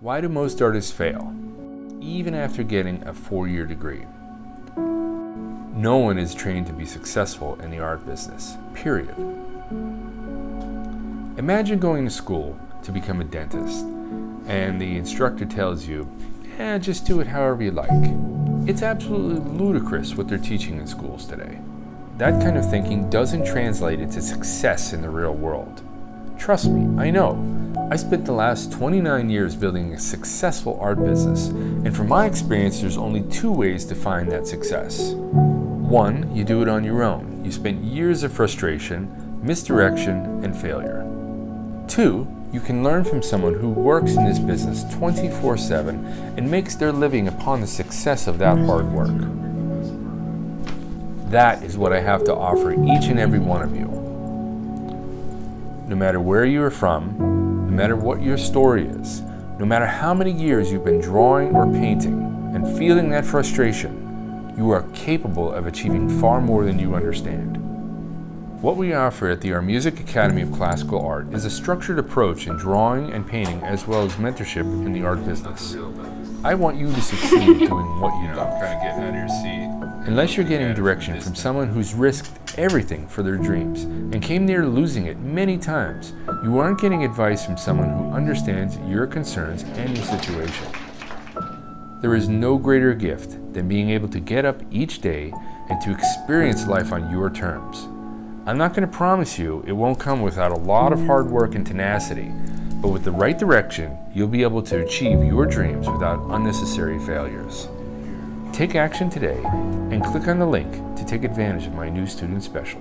Why do most artists fail, even after getting a four year degree? No one is trained to be successful in the art business, period. Imagine going to school to become a dentist, and the instructor tells you, eh, just do it however you like. It's absolutely ludicrous what they're teaching in schools today. That kind of thinking doesn't translate into success in the real world. Trust me, I know. I spent the last 29 years building a successful art business, and from my experience, there's only two ways to find that success. One, you do it on your own. You spent years of frustration, misdirection, and failure. Two, you can learn from someone who works in this business 24 7 and makes their living upon the success of that hard work. That is what I have to offer each and every one of you no matter where you are from, no matter what your story is, no matter how many years you've been drawing or painting and feeling that frustration, you are capable of achieving far more than you understand. What we offer at the Armusik Academy of Classical Art is a structured approach in drawing and painting as well as mentorship in the art business. I want you to succeed doing what you love. Kind of getting out your seat. Unless you're getting direction from someone who's risked everything for their dreams and came near losing it many times, you aren't getting advice from someone who understands your concerns and your situation. There is no greater gift than being able to get up each day and to experience life on your terms. I'm not going to promise you it won't come without a lot of hard work and tenacity, but with the right direction, you'll be able to achieve your dreams without unnecessary failures. Take action today and click on the link to take advantage of my new student special.